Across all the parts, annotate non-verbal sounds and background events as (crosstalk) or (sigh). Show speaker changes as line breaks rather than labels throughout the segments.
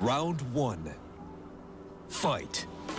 Round one. Fight. (laughs)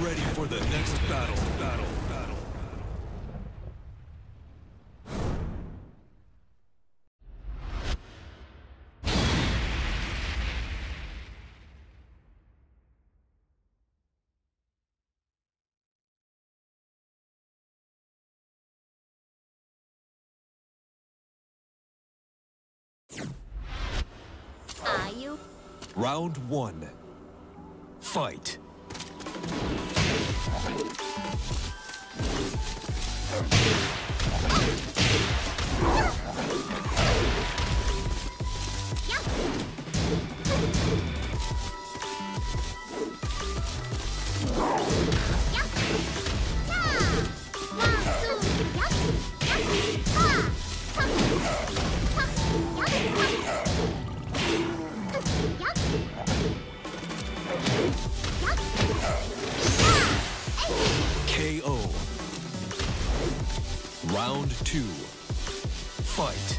ready for the next battle. Battle. Battle.
Are you?
Round one. Fight. KO. Round two. Fight.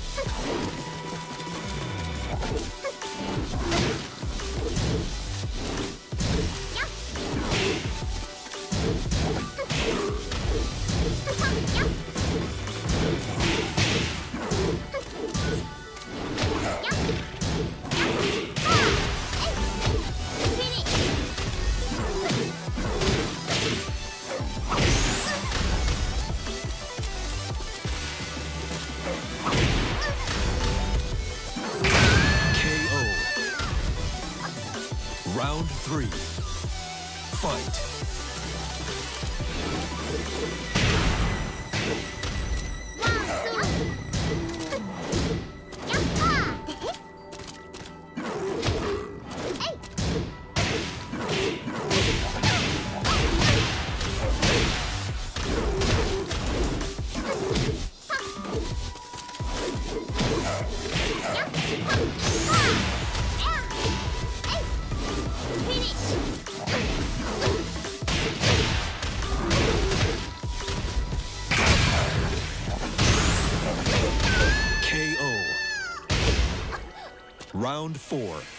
Round four.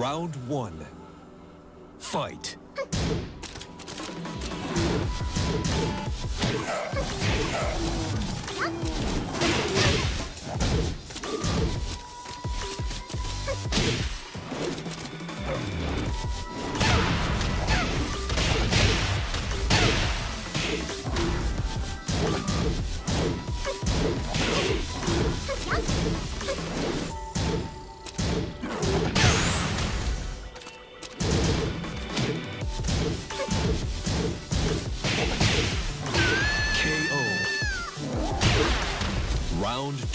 Round one. Fight. (laughs)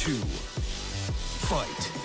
two. Fight.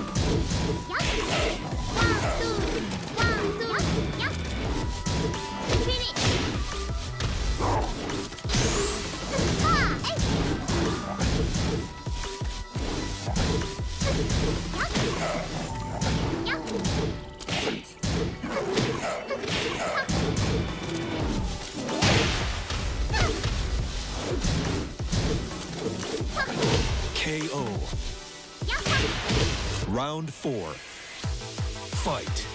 KO. Yahoo! Round four. Fight.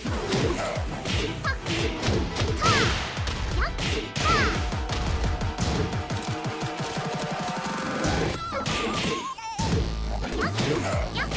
Yeah.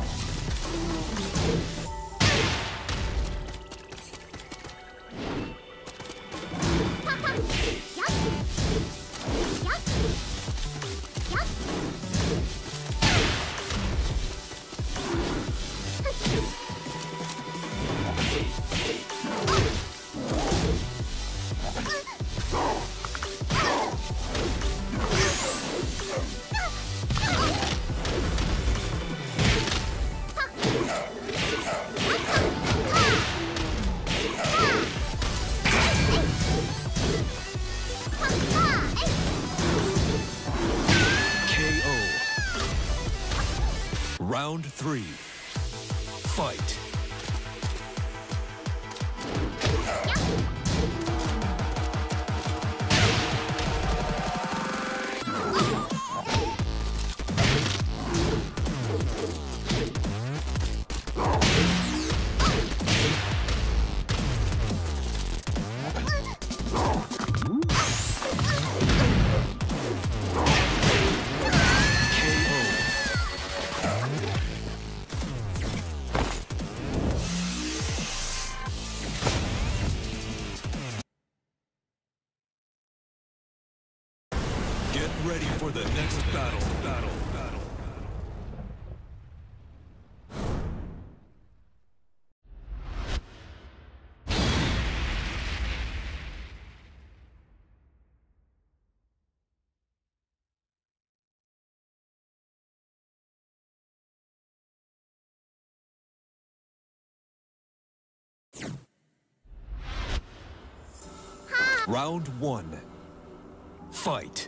Round three. Fight. Round one. Fight.